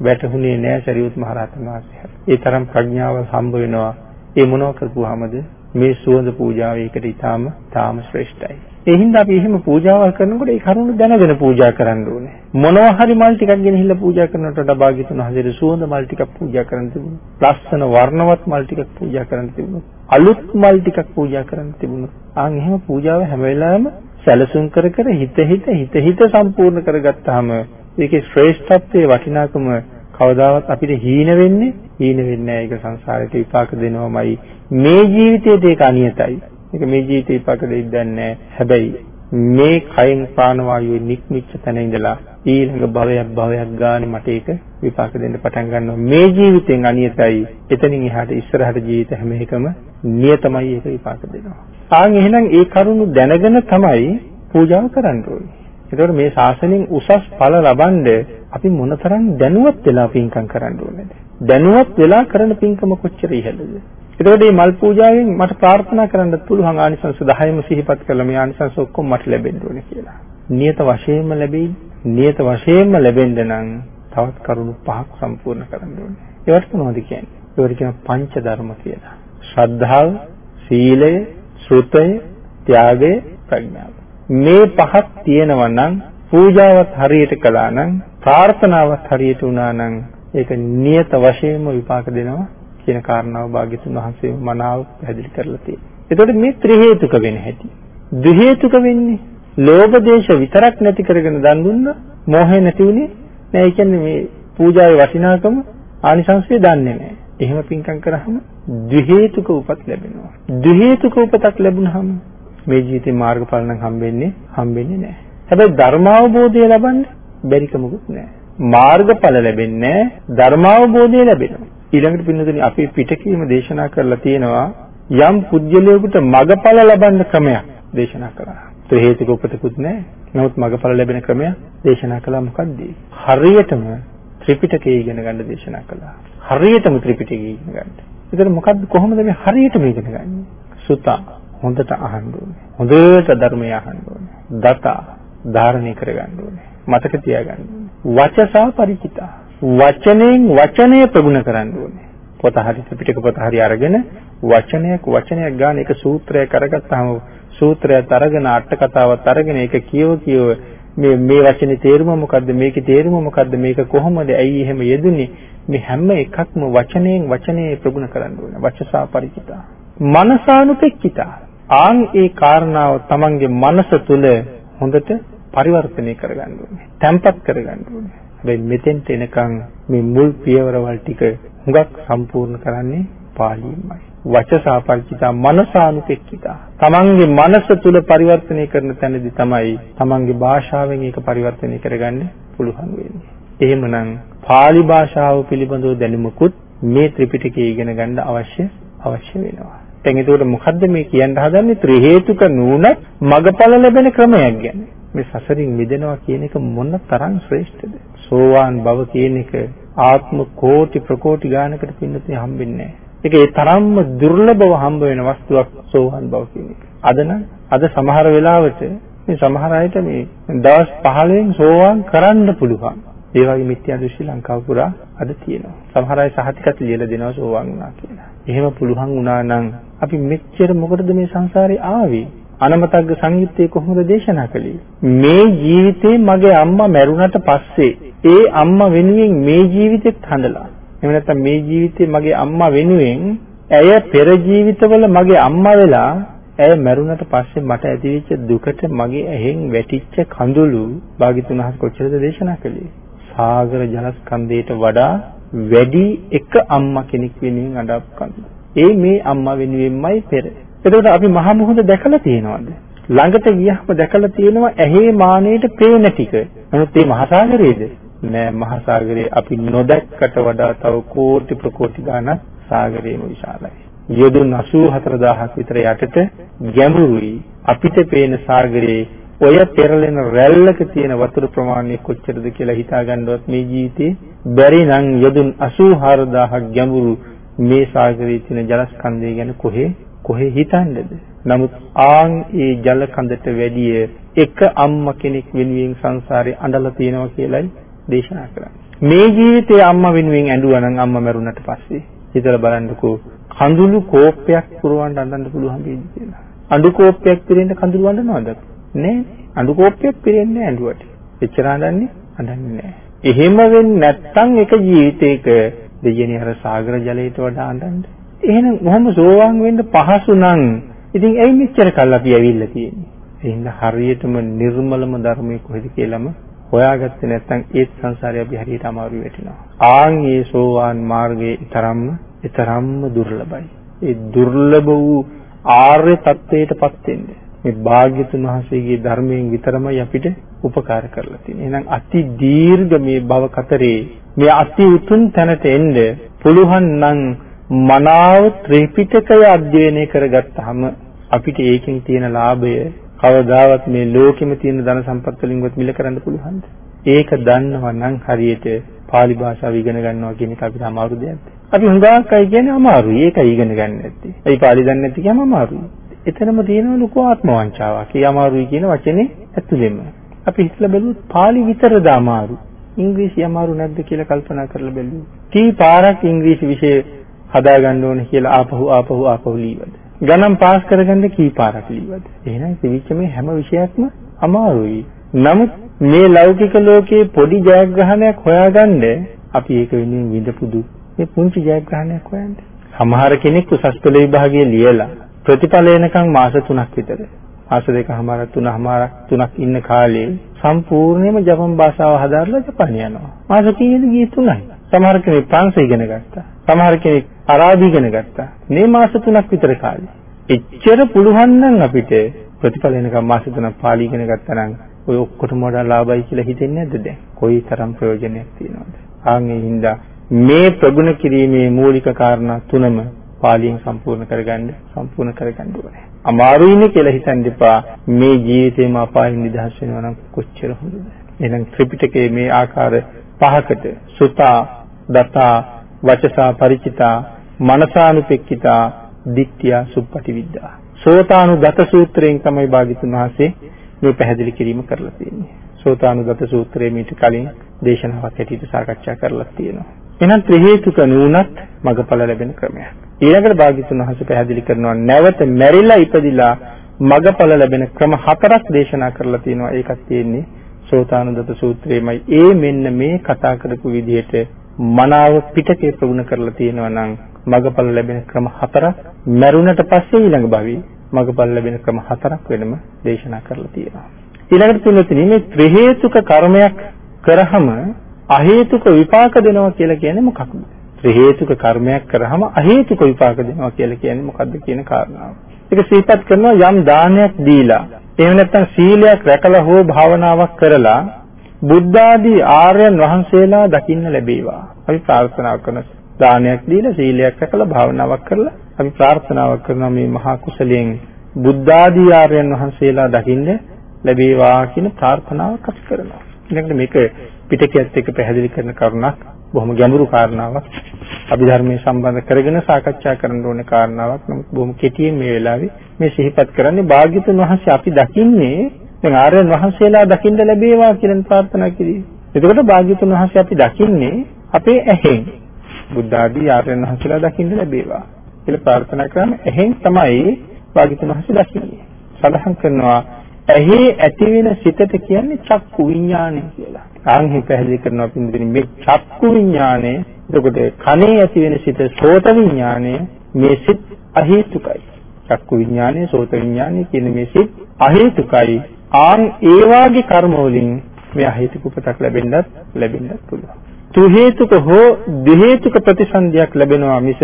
[SPEAKER 1] වැටහුනේ නෑ සරියුත් මහ රහතන් වහන්සේට ඒ තරම් ප්‍රඥාව හම්බ වෙනවා. ඒ මොනව කරපුවාමද? මේ සුවඳ පූජාව ඒකට ඊටාම තාම ශ්‍රේෂ්ඨයි. ඒ හින්දා අපි එහෙම පූජාවල් කරනකොට ඒ කරුණ දැනගෙන පූජා කරන්න ඕනේ. මොනවා හරි මල් ටිකක් ගෙනහිල්ලා පූජා කරනකොට වඩා භාග්‍යතුන් හදේ සුවඳ මල් ටිකක් පූජා කරන්න තිබුණා. ලස්සන වර්ණවත් මල් ටිකක් පූජා කරන්න තිබුණා. අලුත් මල් ටිකක් පූජා කරන්න තිබුණා. ආන් එහෙම පූජාව හැම වෙලාවෙම සැලසුම් කර කර හිත හිත හිත හිත සම්පූර්ණ කරගත්තාම ඒකේ ශ්‍රේෂ්ඨත්වයේ වටිනාකම කවදාවත් අපිට හීන වෙන්නේ හීන වෙන්නේ නැහැ. ඒක සංසාරේට විපාක දෙනවමයි. මේ ජීවිතේට ඒක අනියතයි. ඒක මේ ජීවිතේ විපාක දෙන්නේ හැබැයි මේ කයෙන් ප්‍රාණවායුවේ නික්මිච්ච තැන ඉඳලා ඊළඟ භවයක් භවයක් ගානේ මට ඒක විපාක දෙන්න පටන් ගන්නවා. මේ ජීවිතෙන් අනියතයි. එතනින් එහාට ඉස්සරහට ජීවිත හැම එකම නියතමයි ඒක විපාක දෙනවා. ආන් එහෙනම් ඒ කරුණු දැනගෙන තමයි පූජාව කරන්න ඕනේ. ඒතකොට මේ ශාසනයෙන් උසස් ඵල ලබනද අපි මොනතරම් දැනුවත් වෙලා පින්කම් කරන්න ඕනේද? දැනුවත් වෙලා කරන පින්කම කොච්චර ඉහළද? ඒතකොට මේ මල් පූජාවෙන් මට ප්‍රාර්ථනා කරන්නත් පුළුවන් ආනිසංස 10ම සිහිපත් කළා මේ ආනිසංස ඔක්කොම මට ලැබෙන්න ඕනේ කියලා. නියත වශයෙන්ම ලැබෙයි. නියත වශයෙන්ම ලැබෙන්න නම් තවත් කරුණු පහක් සම්පූර්ණ කරන්න ඕනේ. ඒවට මොනවද කියන්නේ? ඒවට කියන පංච ධර්ම කියලා. ශ්‍රද්ධාව, සීලය, ශ්‍රුතය, ත්‍යාගය, ප්‍රඥාව. මේ පහක් තියෙනවා නම් පූජාවත් හරියට කළා නම් ප්‍රාර්ථනාවත් හරියට වුණා නම් ඒක නියත වශයෙන්ම විපාක දෙනවා කියන කාරණාව භාග්‍යතුන් වහන්සේ මනාව පැහැදිලි කරලා තියෙනවා. එතකොට මේ ත්‍රි හේතුක වෙන හැටි. ද්වි හේතුක වෙන්නේ ලෝභ දේශ විතරක් නැති කරගෙන දන් දුන්නා මෝහය නැති වුණේ නෑ. ඒ කියන්නේ මේ පූජාවේ වටිනාකම ආනිසංසය දන්නේ නෑ. එහෙම පින්කම් කරාම ද්වි හේතුක උපත් ලැබෙනවා. ද්වි හේතුක උපතක් ලැබුණාම මේ ජීවිතේ මාර්ගඵල නම් හම්බෙන්නේ හම්බෙන්නේ නැහැ. හැබැයි ධර්මාවබෝධය ලබන්න බැරිකමකුත් නැහැ. මාර්ගඵල ලැබෙන්නේ ධර්මාවබෝධය ලැබෙනවා. ඊළඟට පින්නතුනි අපි පිටකීම දේශනා කරලා තියෙනවා යම් පුජ්‍යලයකට මගඵල ලබන්න ක්‍රමයක් දේශනා කරා. ඒ හේතුක උපතකුත් නැහැ. නමුත් මගඵල ලැබෙන ක්‍රමයක් දේශනා කළා මොකද්ද? හරියටම ත්‍රිපිටකය ඉගෙන ගන්න දේශනා කළා. හරියටම ත්‍රිපිටකය ඉගෙන ගන්න. ඒතර මොකද්ද කොහොමද මේ හරියටම ඉගෙන ගන්නේ? සුතා හොඳට අහන්න ඕනේ. හොඳට ධර්මය අහන්න ඕනේ. දතා ධාරණය කරගන්න ඕනේ. මතක තියාගන්න ඕනේ. වචසා ಪರಿචිතා. වචනෙන් වචනය ප්‍රගුණ කරන්න ඕනේ. පොත හරි ත්‍රිපිටක පොත හරි අරගෙන වචනයක් වචනයක් ගන්න එක සූත්‍රයක් අරගත්තාම සූත්‍රයත් අරගෙන අට කතාවත් අරගෙන ඒක කියව කියව මේ මේ වචනේ තේරුම මොකද්ද මේකේ තේරුම මොකද්ද මේක කොහොමද ඇයි එහෙම යෙදුනේ මේ හැම එකක්ම වචනයෙන් වචනේ ප්‍රගුණ කරන්න ඕනේ වචසා ಪರಿචිතා මනසානුපෙක්කිතා ආන් ඒ කාරණාව තමන්ගේ මනස තුල හොඳට පරිවර්තනය කරගන්න ඕනේ. තැම්පත් කරගන්න ඕනේ. හැබැයි මෙතෙන්ට එනකන් මේ මුල් පියවරවල් ටික හුඟක් සම්පූර්ණ කරන්නේ පාලියෙන්මයි. වචසාපරිචිතා මනසානුපෙක්කිතා. තමන්ගේ මනස තුල පරිවර්තනය කරන තැනදී තමයි තමන්ගේ භාෂාවෙන් ඒක පරිවර්තනය කරගන්න පුළුවන් වෙන්නේ. එහෙමනම් පාලි භාෂාව පිළිබඳව දැනුමකුත් මේ ත්‍රිපිටකය ඉගෙන ගන්න අවශ්‍ය අවශ්‍ය වෙනවා. දැන් එතකොට මොකද්ද මේ කියන්න හදන්නේ ත්‍රි හේතුක නුනත් මගඵල ලැබෙන ක්‍රමයක් ගැන. මේ සසරින් මිදෙනවා කියන එක මොන තරම් ශ්‍රේෂ්ඨද? සෝවාන් බව කියන එක ආත්ම කෝටි ප්‍රකෝටි ගානකට පින්නතේ හම්බෙන්නේ නැහැ. ඒක ඒ තරම්ම දුර්ලභව හම්බ වෙන වස්තුවක් සෝවාන් බව කියන එක. අද නම් අද සමහර වෙලාවට මේ සමහර අයට මේ දවස් 15න් සෝවාන් කරන්න පුළුවන්. ඒ වගේ මිත්‍යා දෘෂ්ටි ලංකාව පුරා අද තියෙනවා. සමහර අය සහතිකත් ලියලා දෙනවා සෝවාන් වුණා කියලා. එහෙම පුළුවන් වුණා නම් අපි මෙච්චර මොකටද මේ සංසාරේ ආවේ? අනමතග්ග සංයුත්තේ කොහොමද දේශනා කළේ? මේ ජීවිතේ මගේ අම්මා මැරුණට පස්සේ ඒ අම්මා වෙනුවෙන් මේ ජීවිතෙත් හඳලා. එහෙම නැත්නම් මේ ජීවිතේ මගේ අම්මා වෙනුවෙන් ඇය පෙර ජීවිතවල මගේ අම්මා වෙලා ඇය මැරුණට පස්සේ මට ඇතිවෙච්ච දුකට මගේ ඇහෙන් වැටිච්ච කඳුළු භාග්‍යතුන් වහන්සේ කොච්චරද දේශනා කළේ? සාගර ජලස්කන්ධයට වඩා වැඩි එක අම්මා කෙනෙක් වෙනුවෙන් අඬපු කඳුළු. ඒ මේ අම්මා වෙනුවෙන්මයි පෙර. එතකොට අපි මහා මුහුද දැකලා තියෙනවද? ළඟට ගියහම දැකලා තියෙනවා ඇහි මානෙට පේන ටික. නමුත් මේ මහසાગරයේද? නෑ මහසાગරයේ අපි නොදැක්කට වඩා තව කෝටි ප්‍රකෝටි ගණන් සාගරේම විශාලයි. යොදුන් 84000ක් විතර යටට ගැඹුරුයි. අපිට පේන සාගරයේ ඔය පෙරලෙන රැල්ලක තියෙන වතුර ප්‍රමාණය කොච්චරද කියලා හිතා ගන්නවත් මේ ජීවිතේ බැරි නම් යොදුන් 84000ක් ගැඹුරු මේ සාගරයේ තියෙන ජලස්කන්ධය ගැන කොහේ කොහේ හිතන්නේද? නමුත් ආන් ඒ ජල කඳට වැඩිය එක අම්මා කෙනෙක් වෙනුවෙන් සංසාරේ අඬලා තියෙනවා කියලයි දේශනා කරන්නේ. මේ ජීවිතේ අම්මා වෙනුවෙන් ඇඬුවා නම් අම්මා මැරුණට පස්සේ හිතලා බලන්නකෝ කඳුළු කෝප්පයක් පුරවන්න අඬන්න පුළුවන් වේද කියලා. අඬු කෝප්පයක් පිරෙන්න කඳුළු අඬනවද? නෑ. අඬු කෝප්පයක් පිරෙන්නේ ඇඬුවට. එච්චර අඬන්නේ අඬන්නේ නෑ. එහෙම වෙන්නේ නැත්නම් එක ජීවිතයක දෙයනේ අර සාගර ජලයට වඩා අඬන්නේ. එහෙනම් කොහොම සෝවාන් වෙන්න පහසු නම් ඉතින් ඇයි මෙච්චර කල් අපි ඇවිල්ලා තියෙන්නේ? එහෙනම් හරියටම නිර්මලම ධර්මයේ කොහෙද කියලාම හොයාගත්තේ නැත්නම් ඒත් සංසාරේ අපි හරියට අමාරු වෙටිනවා. ආන් ඒ සෝවාන් මාර්ගයේ තරම්ම තරම්ම දුර්ලභයි. ඒ දුර්ලභ වූ ආර්ය தත්වයටපත් වෙන්නේ මේ භාග්‍යතුන් වහන්සේගේ ධර්මයෙන් විතරමයි අපිට උපකාර කරලා තියෙන්නේ. එහෙනම් අති දීර්ඝ මේ භව කතරේ මේ අති උතුම් තැනට එන්න පුළුවන් නම් මනාව ත්‍රිපිටකය අධ්‍යයනය කරගත්තාම අපිට ඒකෙන් තියෙන ලාභය කවදාවත් මේ ලෝකෙම තියෙන ධන සම්පත් වලින්වත් මිල කරන්න පුළුවන්ද? ඒක දන්නවා නම් හරියට pāli භාෂාව ඉගෙන ගන්නවා කියන එක අපිට අමාරු දෙයක්ද? අපි හුඟක් අය කියන්නේ අමාරුයි. ඒකයි ඉගෙන ගන්න නැත්තේ. ඒ pāli දන්නේ නැති කියම අමාරුයි. එතනම තියෙන ලොකු ආත්ම වංචාවක්. ඒ අමාරුයි කියන වචනේ ඇතුළෙම. අපි හිතලා බැලුවොත් pāli විතරද අමාරු? ඉංග්‍රීසි අමාරු නැද්ද කියලා කල්පනා කරලා බැලුවොත්. කී පාරක් ඉංග්‍රීසි විෂය හදාගන්න ඕනේ කියලා ආපහු ආපහු ආපහු ලීවද? ගණන් පාස් කරගන්න කී පාරක් ලීවද? එහෙනම් තිබිච්ච මේ හැම විෂයක්ම අමාරුයි. නමුත් මේ ලෞකික ලෝකයේ පොඩි ජයග්‍රහණයක් හොයාගන්න අපි ඒක වෙනුවෙන් විඳපුදු මේ පුංචි ජයග්‍රහණයක් හොයන්න. සමහර කෙනෙක් උසස් පෙළ විභාගයේ ලියලා ප්‍රතිඵල එනකන් මාස 3ක් විතර මාස දෙකමාරක් තුනමාරක් තුනක් ඉන්න කාලේ සම්පූර්ණයෙන්ම ජපන් භාෂාව හදාarලා ජපාන යනවා. මාස කීයද ගියේ තුනයි. සමහර කෙනෙක් ප්‍රංශ ඉගෙන ගත්තා. සමහර කෙනෙක් අරාබි ඉගෙන ගත්තා. මේ මාස 3ක් විතර කාලේ. එච්චර පුළුවන් නම් අපිට ප්‍රතිඵල එනකම් මාස 3ක් පාලි ඉගෙන ගත්තා නම් ඔය ඔක්කොටම වඩා ලාභයි කියලා හිතෙන්නේ නැද්ද දැන්? කොයි තරම් ප්‍රයෝජනයක් තියෙනවද? ආන් ඒ හින්දා මේ ප්‍රගුණ කිරීමේ මූලික කාරණා තුනම පාලියෙන් සම්පූර්ණ කරගන්න සම්පූර්ණ කරගන්න ඕනේ. අමාරුයිනේ කියලා හිතන්න එපා. මේ ජීවිතේම අපායින් නිදහස් වෙනවා නම් කොච්චර හොඳද? එහෙනම් ත්‍රිපිටකයේ මේ ආකාර පහකට සුතා, දතා, වචසා ಪರಿචිතා මනසානුපෙක්කිතා දික්ඛ්‍යා සුප්පටිවිද්දා. සෝතානුගත සූත්‍රයෙන් තමයි භාග්‍යතුන් වහන්සේ මේ පැහැදිලි කිරීම කරලා තියෙන්නේ. සෝතානුගත සූත්‍රයේ මීට කලින් දේශනාවක් හැටියට සාකච්ඡා කරලා තියෙනවා. එහෙනම් ත්‍රි හේතුක නුනත් මගඵල ලැබෙන ක්‍රමයක්. ඊළඟට භාග්‍යතුන් වහන්සේ පැහැදිලි කරනවා නැවත මැරිලා ඉපදිලා මගඵල ලැබෙන ක්‍රම හතරක් දේශනා කරලා තියෙනවා. ඒකත් තියෙන්නේ සෝතානුදත සූත්‍රයේමයි. ඒ මෙන්න මේ කතා කරපු විදිහට මනාව පිටකේ ප්‍රගුණ කරලා තියෙනවා නම් මගපල ලැබෙන ක්‍රම හතරක් මරුණට පස්සේ ඊළඟ භවී මගපල ලැබෙන ක්‍රම හතරක් වෙනම දේශනා කරලා තියෙනවා. ඊළඟට තුන්වෙනි මේ ත්‍රි හේතුක කර්මයක් කරාම අහේතුක විපාක දෙනවා කියලා කියන්නේ මොකක්ද? ත්‍රි හේතුක කර්මයක් කරාම අහේතුක විපාක දෙනවා කියලා කියන්නේ මොකක්ද කියන කාරණාව. ඒක සිහිපත් කරනවා යම් දානයක් දීලා එහෙම නැත්නම් සීලයක් රැකලා හෝ භාවනාවක් කරලා බුද්ධ ආදී ආර්යයන් වහන්සේලා දකින්න ලැබේවා. අපි ප්‍රාර්ථනා කරන දානයක් දීලා සීලයක් රැකලා භාවනාවක් කරලා අපි ප්‍රාර්ථනාවක් කරනවා මේ මහා කුසලයෙන් බුද්ධ ආදී ආර්යයන් වහන්සේලා දකින්න ලැබේවා කියන ප්‍රාර්ථනාවක් අපි කරනවා. ඊළඟට මේක පිටකයත් එක්ක පැහැදිලි කරන කරුණක් බොහොම ගැඹුරු කාරණාවක්. අභිධර්මයේ සම්බන්ධ කරගෙන සාකච්ඡා කරන්න ඕනේ කාරණාවක්. නමුත් බොහොම කෙටියෙන් මේ වෙලාවේ මේ සිහිපත් කරන්නේ භාග්‍යතුන් වහන්සේ අපි දකින්නේ දැන් ආර්යයන් වහන්සේලා දකින්න ලැබේවා කියලා ප්‍රාර්ථනා කිරී. එතකොට භාග්‍යතුන් වහන්සේ අපි දකින්නේ අපේ ඇහෙන්. බුද්ධ ආදී ආර්යයන් වහන්සේලා දකින්න ලැබේවා කියලා ප්‍රාර්ථනා කරන ඇහෙන් තමයි භාග්‍යතුන් වහන්සේ දකින්නේ. සඳහන් කරනවා ඇහි ඇතිවෙන සිතට කියන්නේ චක්කු විඥානය කියලා. ආන්හි පැහැදිලි කරනවා පින්දින මේ චක්කු විඥානය එතකොට කනේ ඇතිවෙන සිත සෝත විඥානය මේ සිත් අහේතුකයි. චක්කු විඥානය, සෝත විඥානය කියන මේ සිත් අහේතුකයි. ආන් ඒ වාගේ කර්ම වලින් මේ අහේතුක උපතක් ලැබෙන්නත් ලැබෙන්නත් පුළුවන්. තු හේතුක හෝ ද්වි හේතුක ප්‍රතිසන්දියක් ලැබෙනවා මිස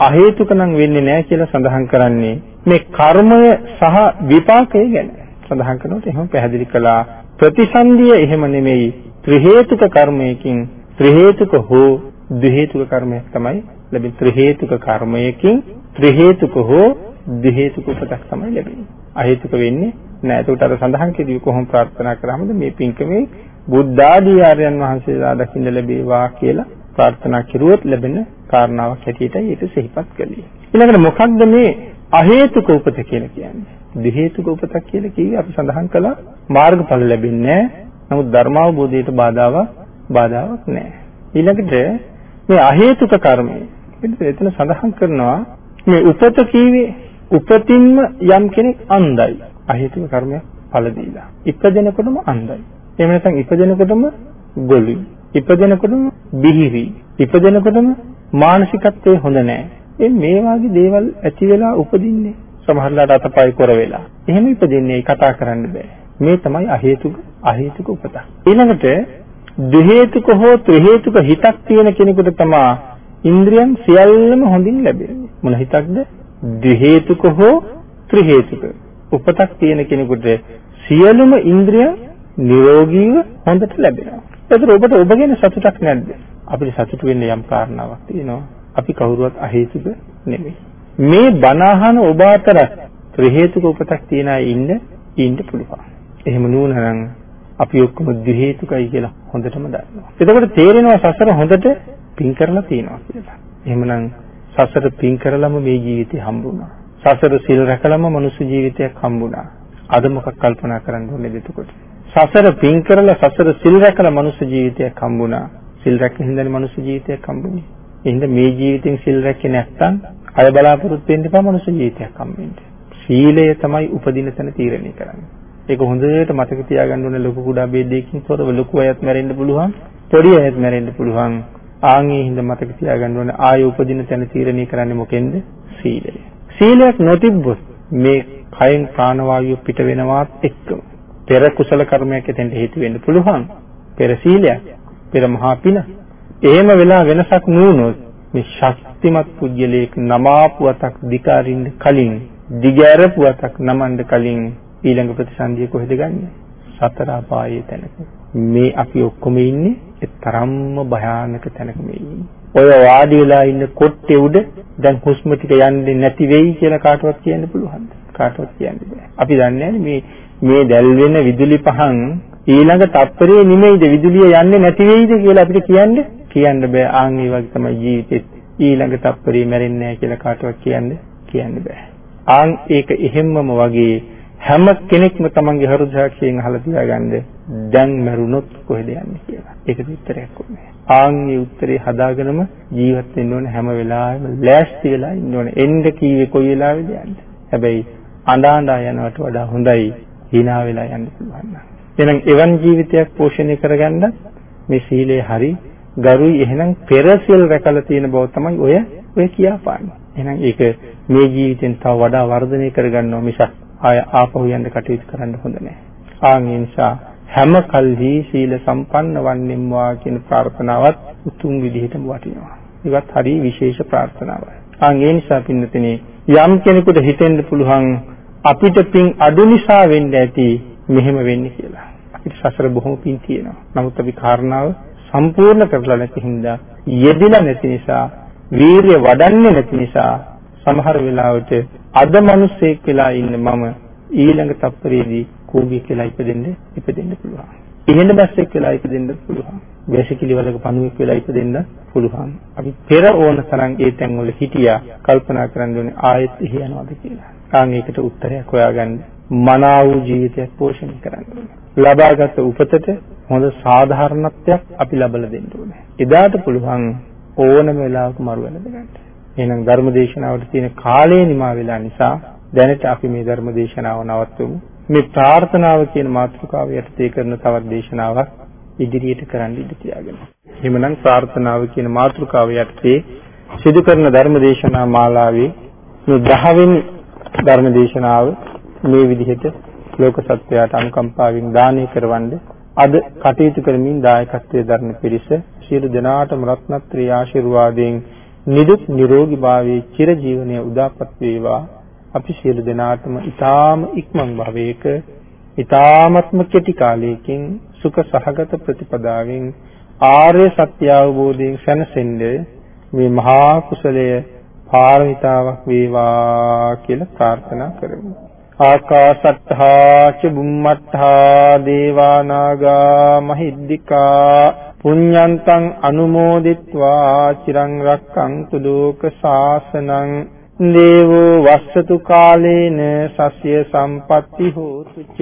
[SPEAKER 1] අහේතුක නම් වෙන්නේ නැහැ කියලා සඳහන් කරන්නේ මේ කර්මය සහ විපාකය ගැන සඳහන් කරනකොට එහෙම පැහැදිලි කළා ප්‍රතිසන්දිය එහෙම නෙමෙයි ත්‍රි හේතුක කර්මයකින් ත්‍රි හේතුක හෝ ද්වි හේතුක කර්මයක් තමයි ලැබෙන්නේ ත්‍රි හේතුක කර්මයකින් ත්‍රි හේතුක හෝ ද්වි හේතුක උපතක් තමයි ලැබෙන්නේ අහේතුක වෙන්නේ නෑ ඒකට අර සඳහන් කෙරුවේ කොහොම ප්‍රාර්ථනා කරාමද මේ පින්කමේ බුද්ධාදී ආර්යයන් වහන්සේලා දකින්න ලැබේවා කියලා ප්‍රාර්ථනා කෙරුවොත් ලැබෙන කාරණාවක් හැටියටයි ඒක සිහිපත් කළේ. ඊළඟට මොකක්ද මේ අහේතුක උපත කියලා කියන්නේ? දි හේතුක උපතක් කියලා කිව්වේ අපි සඳහන් කළා මාර්ගඵල ලැබෙන්නේ නමුත් ධර්මාවබෝධයට බාධාවක් බාධාවක් නැහැ. ඊළඟට මේ අහේතුක කර්මය එතන සඳහන් කරනවා මේ උපත කීවේ උපතින්ම යම් කෙනෙක් අන්ධයි. අහේතුක කර්මයක් ඵල දීලා. ඉපදෙනකොටම අන්ධයි. එහෙම නැත්නම් ඉපදෙනකොටම ගොළුයි. ඉපදෙනකොටම බිහිරි. ඉපදෙනකොටම මානසිකත්වයේ හොඳ නැහැ. ඒ මේ වගේ දේවල් ඇති වෙලා උපදින්නේ. සමහරලාට අතපය කොර වෙලා. එහෙම ඉපදින්නේ කතා කරන්න බෑ. මේ තමයි අහේතුක අහේතුක උපත. ඊළඟට ද්වි හේතුක හෝ ත්‍රි හේතුක හිතක් තියෙන කෙනෙකුට තමයි ඉන්ද්‍රියන් සියල්ලම හොඳින් ලැබෙන්නේ. මොන හිතක්ද? ද්වි හේතුක හෝ ත්‍රි හේතුක. උපතක් තියෙන කෙනෙකුට සියලුම ඉන්ද්‍රියන් නිරෝගීව හොඳට ලැබෙනවා. ඒතර ඔබට ඔබ ගැන සතුටක් නැද්ද? අපිට සතුට වෙන්න යම් කාරණාවක් තියෙනවා. අපි කවුරුවත් අහේතුක නෙමෙයි. මේ බණහන ඔබ අතර ත්‍රි හේතුක උපතක් තියන අය ඉන්න ඉන්න පුළුවන්. එහෙම නුනනම් අපි ඔක්කොම ද්වි හේතුකයි කියලා හොඳටම දන්නවා. එතකොට තේරෙනවා සසර හොඳට පින් කරලා තියෙනවා කියලා. එහෙමනම් සසර පින් කරලම මේ ජීවිතේ හම්බුණා. සසර සිල් රැකලම මනුස්ස ජීවිතයක් හම්බුණා. අද මොකක් කල්පනා කරන්න ඕනේද එතකොට? සසර පින් කරලා සසර සිල් රැකලා මනුස්ස ජීවිතයක් හම්බුණා. සිල් රැකගෙන ඉඳන් මනුස්ස ජීවිතයක් හම්බුනේ. එහෙනම් මේ ජීවිතෙන් සිල් රැකේ නැත්නම් අය බලාපොරොත්තු වෙන්න එපා මනුස්ස ජීවිතයක් හම්බෙන්න. සීලය තමයි උපදින තැන තීරණය කරන්නේ. ඒක හොඳට මතක තියාගන්න ඕනේ ලොකු කුඩා ભેදයකින් තොරව ලොකු අයත් මැරෙන්න පුළුවන්, පොඩි අයත් මැරෙන්න පුළුවන්. ආන්ගේ හිඳ මතක තියාගන්න ඕනේ ආය උපදින තැන තීරණය කරන්නේ මොකෙන්ද? සීලය. සීලයක් නොතිබ්බොත් මේ කයෙන් ප්‍රාණවායුව පිට වෙනවත් එක්කම පෙර කුසල කර්මයක් එතෙන්ට හේතු වෙන්න පුළුවන්. පෙර සීලයක්, පෙර මහා පින. එහෙම වෙලා වෙනසක් නුනොත් මේ ශක්තිමත් පුජ්‍යලයක නමාපුවතක් දිකාරින්න කලින් දිගෑරපුවතක් නමන්න කලින් ඊළඟ ප්‍රතිසන්දිය කොහෙද ගන්නෙ? සතර අපායේ තැනක. මේ අපි ඔක්කොම ඉන්නේ ඒ තරම්ම භයානක තැනක මේ. ඔය වාඩි වෙලා ඉන්න කොට්ටේ උඩ දැන් හුස්ම ටික යන්නේ නැති වෙයි කියලා කාටවත් කියන්න පුළුවන්ද? කාටවත් කියන්න බෑ. අපි දන්නේ මේ මේ දැල් වෙන විදුලි පහන් ඊළඟ තත්පරේ නිමෙයිද විදුලිය යන්නේ නැති වෙයිද කියලා අපිට කියන්න කියන්න බෑ. ආන් ඒ වගේ තමයි ජීවිතෙත් ඊළඟ තත්පරේ මැරෙන්නේ නැහැ කියලා කාටවත් කියන්න කියන්න බෑ. ආන් ඒක එහෙම්මම වගේ හැම කෙනෙක්ම තමන්ගේ හෘදයාක්ෂයෙන් අහලා තියාගන්න දැන් මරුණොත් කොහෙද යන්නේ කියලා. ඒකද උත්තරයක් ඕනේ. ආන්ගේ උත්තරේ හදාගෙනම ජීවත් වෙන්න ඕනේ හැම වෙලාවෙම ලෑස්ති වෙලා ඉන්න ඕනේ. එන්න කීවේ කොයි වෙලාවෙද යන්නේ. හැබැයි අඬා අඬා යනවට වඩා හොඳයි hina වෙලා යන්න පුළුවන් නම්. එහෙනම් එවන් ජීවිතයක් පෝෂණය කරගන්න මේ සීලය හරි ගරුයි එහෙනම් පෙර සිල් රැකලා තියෙන බව තමයි ඔය ඔය කියාපාන්නේ. එහෙනම් ඒක මේ ජීවිතෙන් තව වඩා වර්ධනය කරගන්නවා මිසක් ආය ආපහු යන්න කටයුතු කරන්න හොඳ නැහැ. ආන් ඒ නිසා හැම කල්හි සීල සම්පන්න වන්නෙම්වා කියන ප්‍රාර්ථනාවත් උතුම් විදිහටම වටිනවා. ඒවත් හරි විශේෂ ප්‍රාර්ථනාවක්. ආන් ඒ නිසා පින්නතනේ යම් කෙනෙකුට හිතෙන්න පුළුවන් අපිට පින් අඩු නිසා වෙන්න ඇති මෙහෙම වෙන්නේ කියලා. අපිට සසර බොහොම පින් තියෙනවා. නමුත් අපි කාරණාව සම්පූර්ණ කරලා නැති හින්දා යෙදිලා නැති නිසා වීරිය වඩන්නේ නැති නිසා සමහර වෙලාවට අද මිනිස්සෙක් වෙලා ඉන්න මම ඊළඟ තප්පරේදී කෝගිය කියලා ඉපදෙන්න ඉපදෙන්න පුළුවන්. ඉහෙන බස්සෙක් වෙලා ඉපදෙන්න පුළුවන්. වැසිකිලි වලක පණුවෙක් වෙලා ඉපදෙන්න පුළුවන්. අපි පෙර ඕන තරම් ඒ තැන්වල හිටියා කල්පනා කරන්න ඕනේ ආයෙත් එහි යනවාද කියලා. ආන් ඒකට උත්තරයක් හොයාගන්න මනාව වූ ජීවිතයක් පෝෂණය කරන්න ඕනේ. ලබාගත් උපතට හොඳ සාධාරණත්වයක් අපි ලබලා දෙන්න ඕනේ. එදාට පුළුවන් ඕනම වෙලාවක මරු වෙනද ගන්න. එහෙනම් ධර්මදේශනාවට තියෙන කාලය නිමා වෙලා නිසා දැනට අපි මේ ධර්මදේශනාව නවත්වමු. මේ ප්‍රාර්ථනාව කියන මාතෘකාව යටතේ කරන තවත් දේශනාවක් ඉදිරියට කරන්න ඉඩ තියාගෙන. එහෙමනම් ප්‍රාර්ථනාව කියන මාතෘකාව යටතේ සිදු කරන ධර්මදේශනා මාලාවේ මේ 10 වෙනි ධර්ම දේශනාව මේ විදිහට ලෝක සත්වයාට අනුකම්පාවෙන් දානය කරවන්නේ අද කටයුතු කරමින් දායකත්වයේ දරන පිරිස සියලු දෙනාටම රත්නත්‍රි ආශිර්වාදයෙන් නිදුක් නිරෝගී භාවයේ චිරජීවනයේ උදාපත් වේවා අපි සියලු දෙනාටම ඊ타ම ඉක්මන් භවයක ඊ타මත්ම කෙටි කාලයකින් සුඛ සහගත ප්‍රතිපදාවෙන් ආර්ය සත්‍ය අවබෝධයෙන් සැනසෙන්නේ මේ මහා කුසලය පාරමිතාවක් වේවා කියලා ප්‍රාර්ථනා කරමු. ආකාසත්තා ච බුම්මත්තා දේවා නාග මහිද්దికා පුඤ්ඤන්තං අනුමෝදිත්වා චිරං රක්ඛන්තු ලෝක ශාසනං දේවෝ වස්සතු කාලේන සස්ය සම්පatti හෝතු ච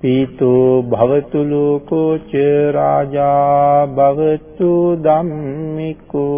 [SPEAKER 1] පීතෝ භවතු ලෝකෝ ච රාජා භවතු ධම්මිකෝ